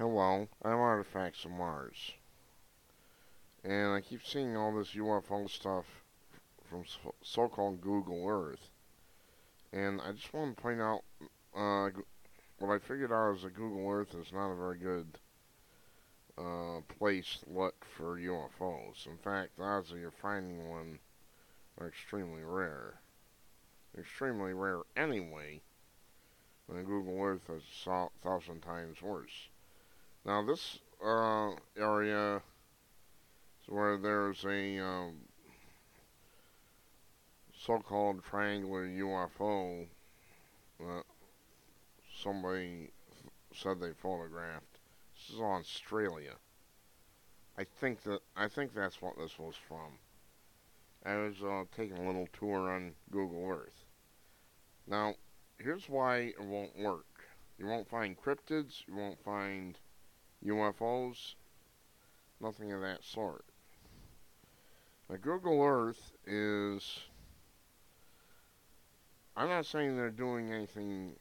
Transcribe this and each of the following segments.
Hello, I'm Artifacts of Mars. And I keep seeing all this UFO stuff from so called Google Earth. And I just want to point out uh, what I figured out is that Google Earth is not a very good uh, place to look for UFOs. In fact, the odds of you finding one are extremely rare. Extremely rare anyway, and Google Earth is a thousand times worse. Now this uh, area is where there's a um, so-called triangular UFO that somebody said they photographed. This is Australia. I think that I think that's what this was from. I was uh, taking a little tour on Google Earth. Now, here's why it won't work. You won't find cryptids, you won't find UFOs, nothing of that sort. Now, Google Earth is. I'm not saying they're doing anything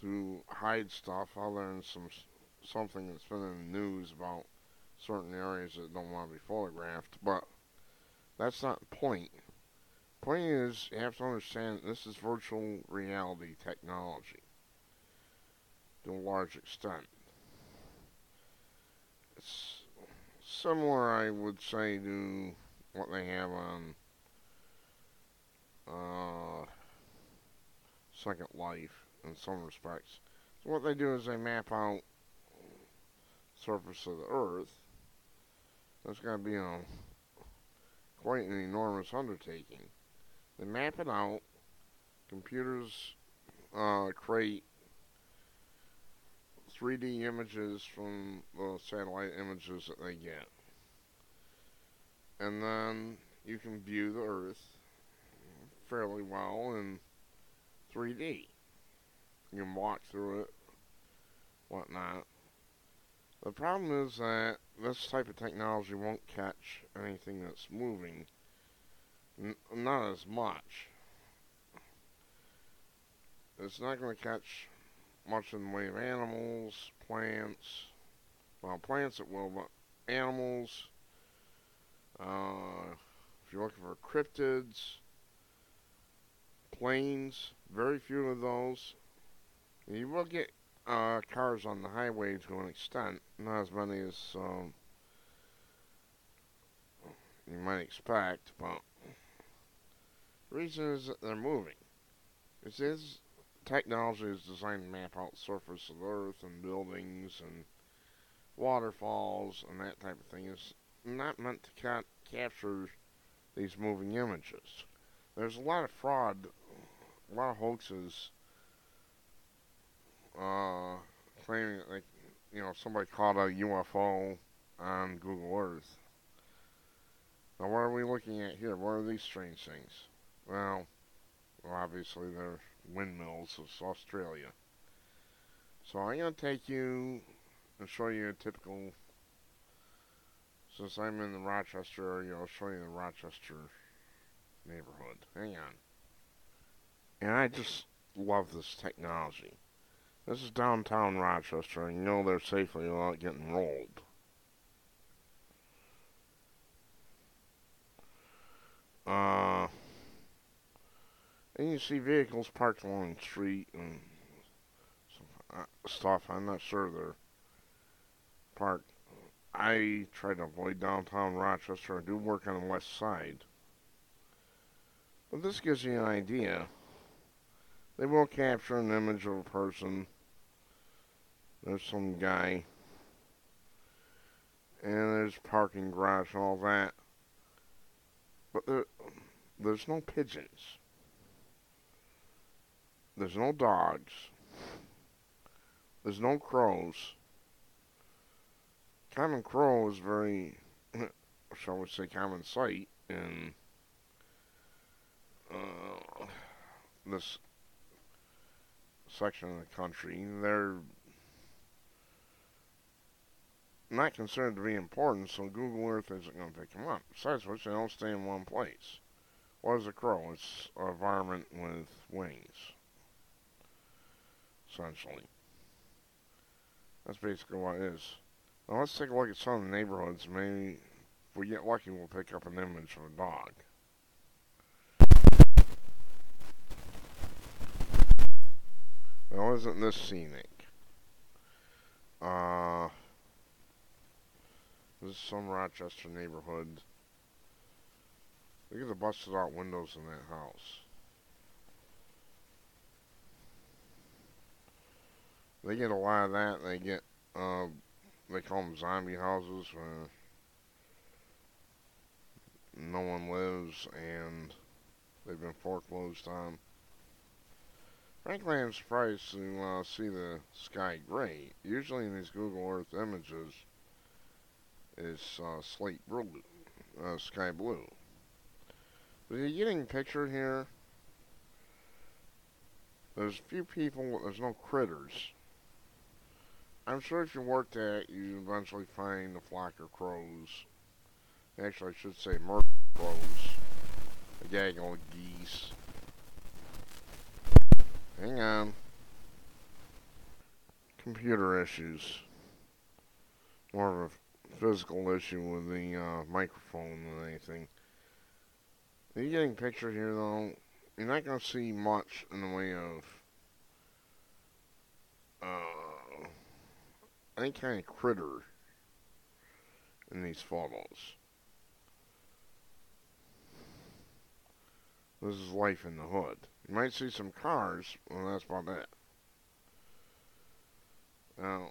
to hide stuff other than some something that's been in the news about certain areas that don't want to be photographed, but that's not the point. The point is, you have to understand this is virtual reality technology to a large extent. It's similar, I would say, to what they have on uh, Second Life in some respects. So what they do is they map out surface of the Earth. That's going to be a, quite an enormous undertaking. They map it out. Computers uh, create 3D images from the satellite images that they get. And then you can view the Earth fairly well in 3D. You can walk through it, whatnot. The problem is that this type of technology won't catch anything that's moving. N not as much. It's not going to catch much in the way of animals, plants. Well, plants it will, but animals. Uh, if you're looking for cryptids, planes, very few of those. You will get uh, cars on the highway to an extent, not as many as um, you might expect, but the reason is that they're moving. It is technology is designed to map out the surface of the Earth and buildings and waterfalls and that type of thing. It's not meant to ca capture these moving images. There's a lot of fraud, a lot of hoaxes uh, claiming that, like, you know, somebody caught a UFO on Google Earth. Now, what are we looking at here? What are these strange things? Well, well obviously they're windmills. of Australia. So I'm going to take you and show you a typical, since I'm in the Rochester area, I'll show you the Rochester neighborhood. Hang on. And I just love this technology. This is downtown Rochester, and you know they're safely without getting rolled. Uh, and you see vehicles parked along the street and uh, stuff. I'm not sure they're parked. I try to avoid downtown Rochester. I do work on the west side. But this gives you an idea. They will capture an image of a person there's some guy. And there's parking garage and all that. But there, there's no pigeons. There's no dogs. There's no crows. Common crow is very, shall we say, common sight in uh, this section of the country. They're not considered to be important, so Google Earth isn't going to pick them up. Besides which, they don't stay in one place. What is a crow? It's a varmint with wings, essentially. That's basically what it is. Now let's take a look at some of the neighborhoods. Maybe if we get lucky, we'll pick up an image of a dog. Now isn't this scenic? Uh, this is some Rochester neighborhood. Look at the busted out windows in that house. They get a lot of that. They get, uh, they call them zombie houses where no one lives and they've been foreclosed on. Frankly, I'm surprised to uh, see the sky gray. Usually in these Google Earth images, it's uh, slate blue, uh, sky blue. But you're getting a picture here. There's a few people, there's no critters. I'm sure if you work that, you eventually find a flock of crows. Actually, I should say murder crows. A gaggle of geese. Hang on. Computer issues. More of a physical issue with the uh, microphone than anything. You're getting picture here though. You're not going to see much in the way of uh, any kind of critter in these photos. This is life in the hood. You might see some cars, well that's about it. Now,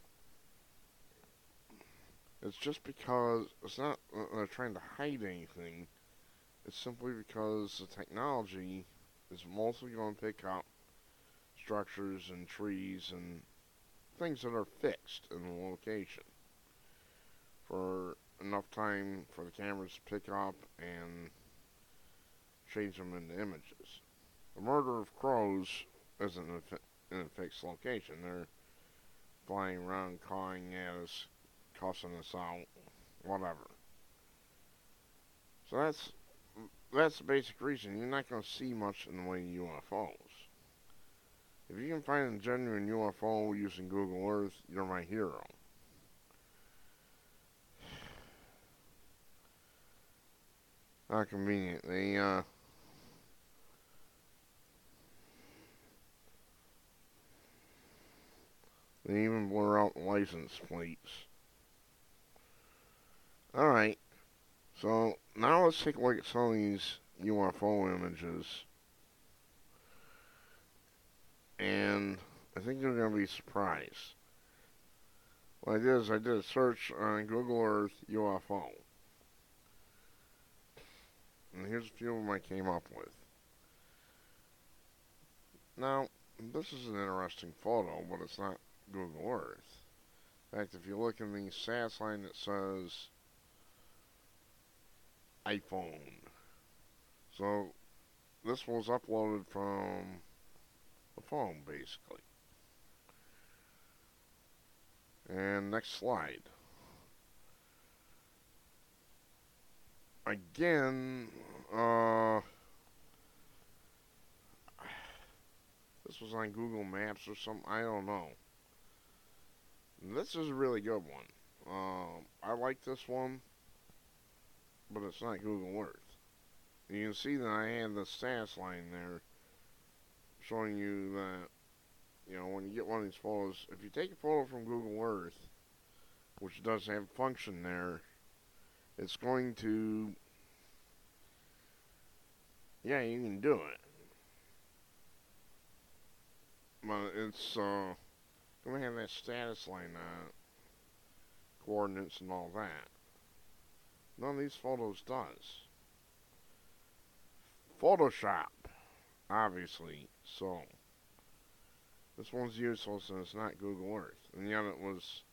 it's just because, it's not they're trying to hide anything, it's simply because the technology is mostly going to pick up structures and trees and things that are fixed in the location for enough time for the cameras to pick up and change them into images. The murder of crows isn't in a fixed location. They're flying around, cawing at us, cussing us out, whatever. So that's that's the basic reason. You're not going to see much in the way of UFOs. If you can find a genuine UFO using Google Earth, you're my hero. Not convenient. They, uh, they even blur out license plates. Alright. So, now let's take a look at some of these UFO images. And I think you're going to be surprised. What I did is I did a search on Google Earth UFO. And here's a few of them I came up with. Now, this is an interesting photo, but it's not Google Earth. In fact, if you look in the status line that says iPhone. So this was uploaded from the phone basically. And next slide. Again, uh, this was on Google Maps or something, I don't know. This is a really good one. Um, I like this one but it's not Google Earth. You can see that I have the status line there showing you that, you know, when you get one of these photos, if you take a photo from Google Earth, which does have function there, it's going to, yeah, you can do it. But it's, uh, going to have that status line on coordinates and all that. None of these photos does. Photoshop, obviously, so. This one's useless and it's not Google Earth. And yet it was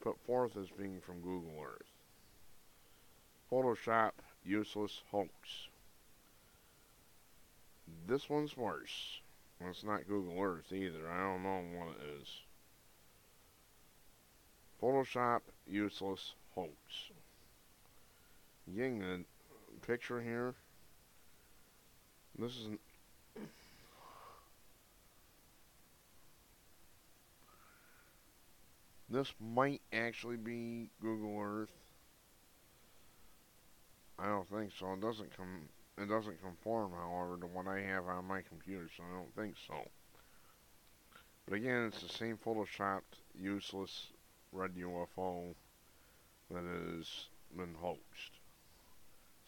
put forth as being from Google Earth. Photoshop, useless hoax. This one's worse. Well, it's not Google Earth either. I don't know what it is. Photoshop, useless hoax getting a picture here. This is This might actually be Google Earth. I don't think so. It doesn't come. It doesn't conform, however, to what I have on my computer, so I don't think so. But again, it's the same photoshopped, useless red UFO that has been hoaxed.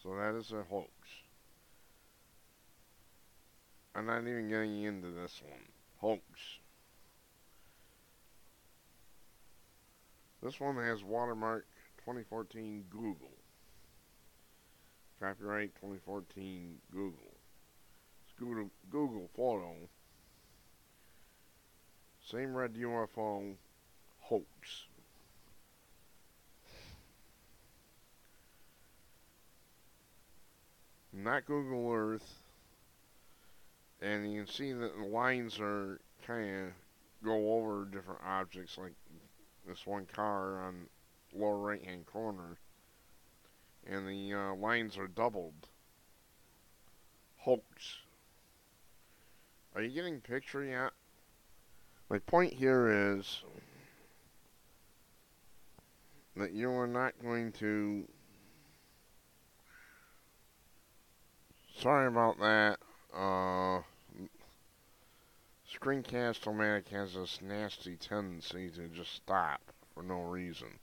So that is a hoax. I'm not even getting into this one. Hoax. This one has watermark 2014 Google. Copyright 2014 Google. It's Google, Google photo. Same red UFO hoax. Not Google Earth. And you can see that the lines are kind of go over different objects like this one car on lower right hand corner and the uh, lines are doubled. Hoax are you getting picture yet? My point here is that you are not going to sorry about that uh Screencast-O-Matic has this nasty tendency to just stop for no reason.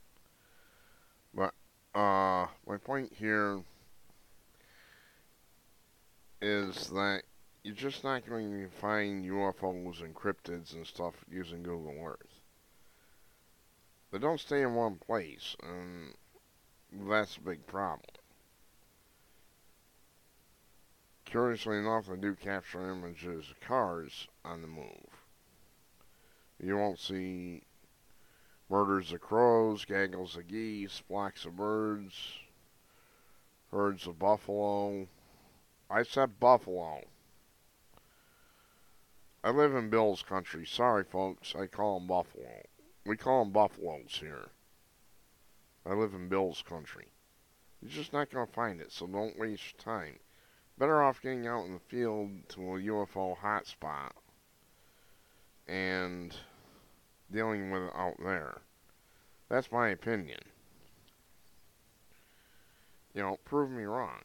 But, uh, my point here is that you're just not going to find UFOs and cryptids and stuff using Google Earth. They don't stay in one place, and that's a big problem. Curiously enough, they do capture images of cars on the move. You won't see murders of crows, gaggles of geese, flocks of birds, herds of buffalo. I said buffalo. I live in Bills country. Sorry, folks. I call them buffalo. We call them buffaloes here. I live in Bills country. You're just not going to find it, so don't waste your time. Better off getting out in the field to a UFO hotspot and dealing with it out there. That's my opinion. You know, prove me wrong.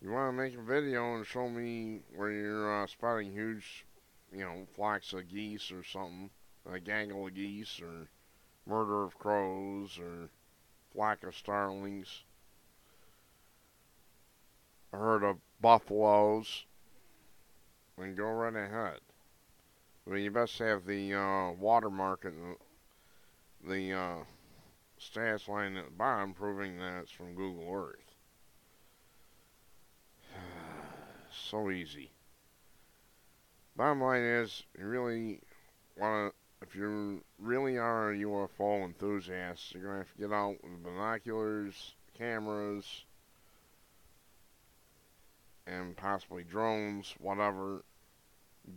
You want to make a video and show me where you're uh, spotting huge, you know, flocks of geese or something, a gaggle of geese or murder of crows or flock of starlings herd of buffaloes, then go right ahead. But you best have the uh, watermark and the, uh, status line at the bottom proving that it's from Google Earth. so easy. Bottom line is, you really want to, if you really are a UFO enthusiast, you're going to have to get out with binoculars, cameras, and possibly drones, whatever.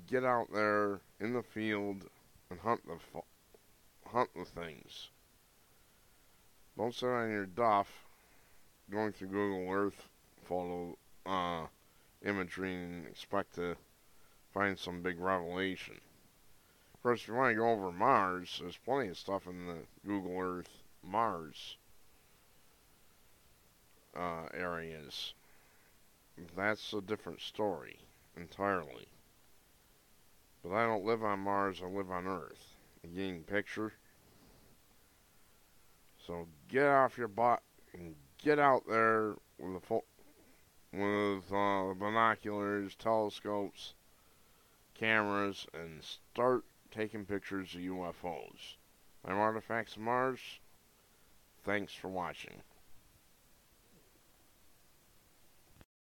Get out there in the field and hunt the hunt the things. Don't sit on your duff going through Google Earth follow uh, imagery and expect to find some big revelation. Of course, if you want to go over Mars, there's plenty of stuff in the Google Earth Mars uh, areas that's a different story entirely. But I don't live on Mars, I live on Earth. Again, picture. So get off your butt and get out there with the with uh, binoculars, telescopes, cameras, and start taking pictures of UFOs. I'm Artifacts of Mars. Thanks for watching.